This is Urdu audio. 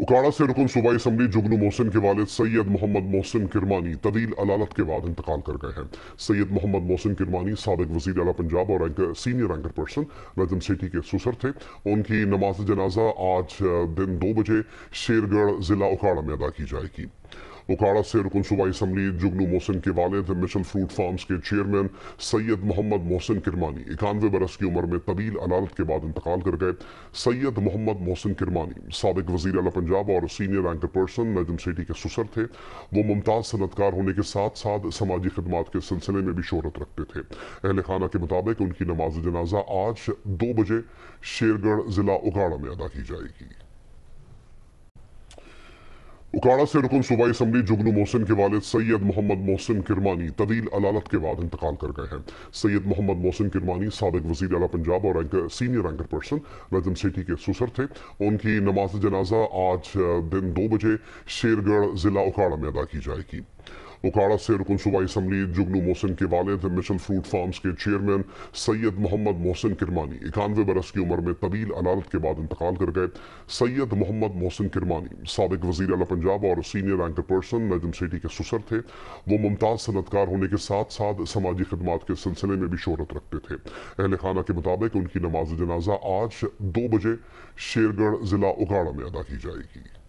اکاڑا سے رکن صوبائی اسمبلی جگنو محسن کے والد سید محمد محسن کرمانی طویل علالت کے بعد انتقال کر گئے ہیں۔ سید محمد محسن کرمانی سابق وزیر اعلیٰ پنجاب اور senior anchor person Najam Sethi کے سسر تھے۔ ان کی نماز جنازہ آج دن دو بجے شیرگڑھ ضلع اکاڑا میں ادا کی جائے گی۔ اکاڑا سے رکن صوبائی اسمبلی جگنو محسن کے والد مشل فروٹ فارمز کے چیئرمین سید محمد محسن کرمانی، اکانوے برس کی عمر میں طویل علالت کے بعد انتقال کر گئے۔ سید محمد محسن کرمانی، سابق وزیر اعلیٰ پنجاب اور senior anchor person Najam Sethi کے سسر تھے۔ وہ ممتاز صنعتکار ہونے کے ساتھ ساتھ سماجی خدمات کے سلسلے میں بھی شہرت رکھتے تھے۔ اہل خانہ کے مطابق ان کی نماز جنازہ آج دو بجے شیرگڑھ ضلع اکاڑا میں ادا کی جائے گی۔ اکاڑا سے رکن صوبائی اسمبلی جگنو محسن کے والد سید محمد محسن کرمانی طویل علالت کے بعد انتقال کر گئے ہیں۔ سید محمد محسن کرمانی سابق وزیر اعلیٰ پنجاب اور senior anchor person Najam Sethi کے سسر تھے۔ ان کی نماز جنازہ آج دن دو بجے شیرگڑھ ضلع اکاڑا میں ادا کی جائے گی۔ اکاڑا سے رکن صوبائی اسمبلی جگنو محسن کے والد مشل فروٹ فارمز کے چیئرمین سید محمد محسن کرمانی، اکانوے برس کی عمر میں طویل علالت کے بعد انتقال کر گئے۔ سید محمد محسن کرمانی، سابق وزیر اعلیٰ پنجاب اور senior anchor person Najam Sethi کے سسر تھے۔ وہ ممتاز صنعتکار ہونے کے ساتھ ساتھ سماجی خدمات کے سلسلے میں بھی شہرت رکھتے تھے۔ اہل خانہ کے مطابق ان کی نماز جنازہ آج دو بجے شیرگڑھ ضلع اکاڑا میں ادا کی جائے گی۔